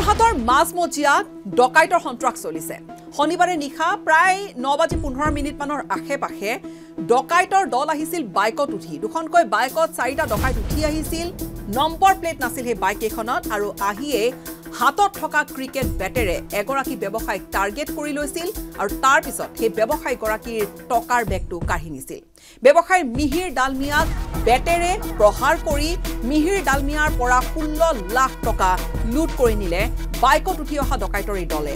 যোৰহাটৰ মাজমজিয়াত ডকাইতৰ সন্ত্ৰাস চলিছে। শনিবাৰে নিশা প্ৰায় ন বাজি পোন্ধৰ মিনিটমানৰ আশে পাশে ডকাইতৰ দল আহিছিল বাইকত উঠি। দুখনকৈ বাইকত চাৰিটা ডকাইত উঠি আহিছিল। নম্বৰ প্লেট নাছিল সেই বাইককেইখনত আৰু আহিয়েই হাতত থকা ক্ৰিকেট বেটেৰে এগৰাকী ব্যৱসায়ীক টাৰ্গেট কৰি লৈছিল আৰু তাৰ পিছত সেই ব্যৱসায়ীগৰাকীৰ টকাৰ বেগটো কাঢ়ি নিছিল। ব্যৱসায়ীৰ মিহিৰ ডালমিয়াক বেটেৰে প্ৰহাৰ কৰি মিহিৰ ডালমিয়াৰ পৰা ষোল্ল লাখ টকা লুট কৰি নিলে। বাইকত উঠি অহা ডকাইতৰ এই দলে।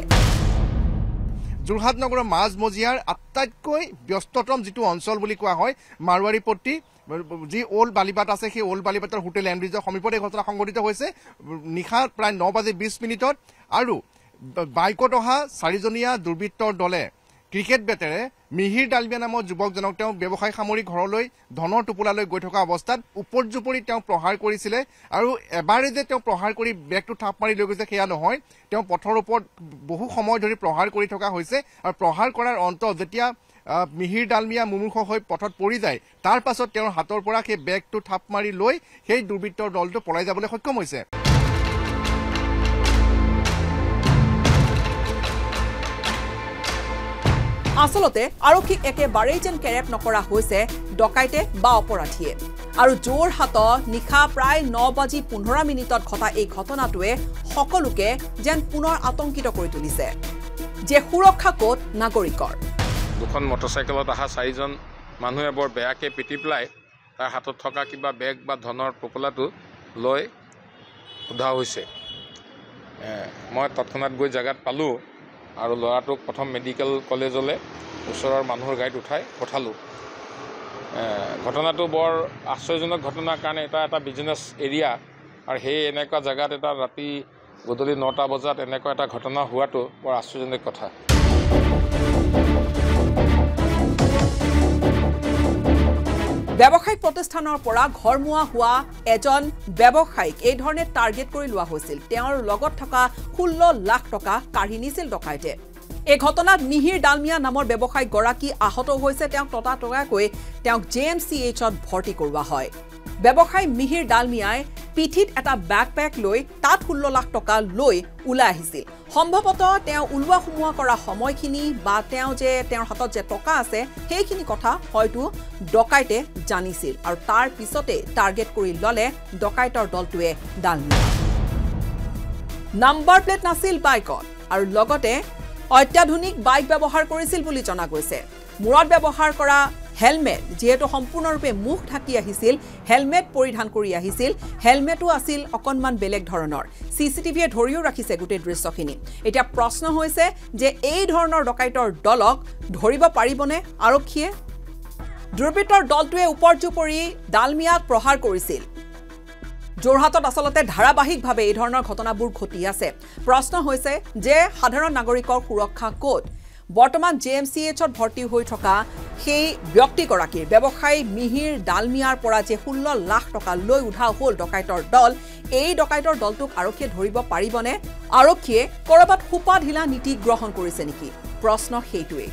যোৰহাট নগৰৰ মাজমজিয়াৰ আটাইতকৈ ব্যস্ততম যিটো অঞ্চল বুলি কোৱা হয় মাৰোৱাৰীপট্টি যি অল্ড বালিপাট আছে সেই অল্ড বালিপাটৰ হোটেল এণ্ড ব্ৰিজৰ সমীপত এই ঘটনা সংঘটিত হৈছে। নিশা প্ৰায় ন বাজি বিছ মিনিটত আৰু বাইকত অহা চাৰিজনীয়া দুৰ্বৃত্তৰ দলে ক্ৰিকেট বেটেৰে মিহিৰ ডালমিয়া নামৰ যুৱকজনক তেওঁ ব্যৱসায় সামৰি ঘৰলৈ ধনৰ টোপোলালৈ গৈ থকা অৱস্থাত উপৰ্যুপৰি তেওঁ প্ৰহাৰ কৰিছিলে আৰু এবাৰে যে তেওঁ প্ৰহাৰ কৰি বেগটো থাপ মাৰি লৈ গৈছে সেয়া নহয় তেওঁ পথৰ ওপৰত বহু সময় ধৰি প্ৰহাৰ কৰি থকা হৈছে আৰু প্ৰহাৰ কৰাৰ অন্তত যেতিয়া মিহিৰ ডালমিয়া মুমূৰ্ষ হৈ পথত পৰি যায় তাৰ পাছত তেওঁৰ হাতৰ পৰা সেই বেগটো থাপ মাৰি লৈ সেই দুৰ্বৃত্তৰ দলটো পলাই যাবলৈ সক্ষম হৈছে। আচলতে আৰক্ষীক একেবাৰেই যেন কেৰেপ নকৰা হৈছে ডকাইতে বা অপৰাধীয়ে। আৰু যোৰহাটত নিশা প্ৰায় ন বাজি পোন্ধৰ মিনিটত ঘটা এই ঘটনাটোৱে সকলোকে যেন পুনৰ আতংকিত কৰি তুলিছে। যে সুৰক্ষা ক'ত নাগৰিকৰ। দুখন মটৰচাইকেলত অহা চাৰিজন মানুহে বৰ বেয়াকৈ পিটি পেলাই তাৰ হাতত থকা কিবা বেগ বা ধনৰ টোপোলাটো লৈ সোধা হৈছে। মই তৎক্ষণাত গৈ জেগাত পালোঁ। আৰু ল'ৰাটোক প্ৰথম মেডিকেল কলেজলৈ ওচৰৰ মানুহৰ গাড়ীত উঠাই পঠালোঁ। ঘটনাটো বৰ আশ্চৰ্যজনক ঘটনাৰ কাৰণে এটা এটা বিজনেছ এৰিয়া আৰু সেই এনেকুৱা জেগাত এটা ৰাতি গধূলি নটা বজাত এনেকুৱা এটা ঘটনা হোৱাটো বৰ আশ্চৰ্যজনক কথা। ব্যৱসায়িক প্ৰতিষ্ঠানৰ পৰা ঘৰমুৱা হোৱা এজন ব্যৱসায়ীক এই ধৰণে টাৰ্গেট কৰি লোৱা হৈছিল। তেওঁৰ লগত থকা ষোল্ল লাখ টকা কাঢ়ি নিছিল ডকাইতে। এই ঘটনাত মিহিৰ ডালমিয়া নামৰ ব্যৱসায়ীগৰাকী আহত হৈছে। তেওঁক ততাতৈয়াকৈ তেওঁক জে এম চি এইচত ভৰ্তি কৰোৱা হয়। ব্যৱসায়ী মিহিৰ ডালমিয়াই পিঠিত এটা বেকপেক লৈ তাত ষোল্ল লাখ টকা লৈ ওলাই আহিছিল। সম্ভৱতঃ তেওঁ ওলোৱা সোমোৱা কৰা সময়খিনি বা তেওঁ যে তেওঁৰ হাতত যে টকা আছে সেইখিনি কথা হয়তো ডকাইতে জানিছিল আৰু তাৰ পিছতে টাৰ্গেট কৰি ল'লে ডকাইতৰ দলটোৱে ডালমিয়া নাম্বাৰ প্লেট নাছিল বাইকত আৰু লগতে অত্যাধুনিক বাইক ব্যৱহাৰ কৰিছিল বুলি জনা গৈছে। মূৰত ব্যৱহাৰ কৰা হেলমেট যিহেতু সম্পূৰ্ণৰূপে মুখ ঢাকি আহিছিল হেলমেট পৰিধান কৰি আহিছিল হেলমেটো আছিল অকণমান বেলেগ ধৰণৰ। চি চি টিভিয়ে ধৰিও ৰাখিছে গোটেই দৃশ্যখিনি। এতিয়া প্ৰশ্ন হৈছে যে এই ধৰণৰ ডকাইতৰ দলক ধৰিব পাৰিবনে আৰক্ষীয়ে? দুৰ্বৃত্তৰ দলটোৱে উপৰ্যুপৰি ডালমিয়াক প্ৰহাৰ কৰিছিল। যোৰহাটত আচলতে ধাৰাবাহিকভাৱে এই ধৰণৰ ঘটনাবোৰ ঘটি আছে। প্ৰশ্ন হৈছে যে সাধাৰণ নাগৰিকৰ সুৰক্ষা ক'ত? বৰ্তমান জে এম চি এইচত ভৰ্তি হৈ থকা সেই ব্যক্তিগৰাকীৰ ব্যৱসায়ী মিহিৰ ডালমিয়াৰ পৰা যে ষোল্ল লাখ টকা লৈ উঠা হ'ল ডকাইতৰ দল এই ডকাইতৰ দলটোক আৰক্ষীয়ে ধৰিব পাৰিবনে? আৰক্ষীয়ে ক'ৰবাত সোপা ঢিলা নীতি গ্ৰহণ কৰিছে নেকি? প্ৰশ্ন সেইটোৱেই।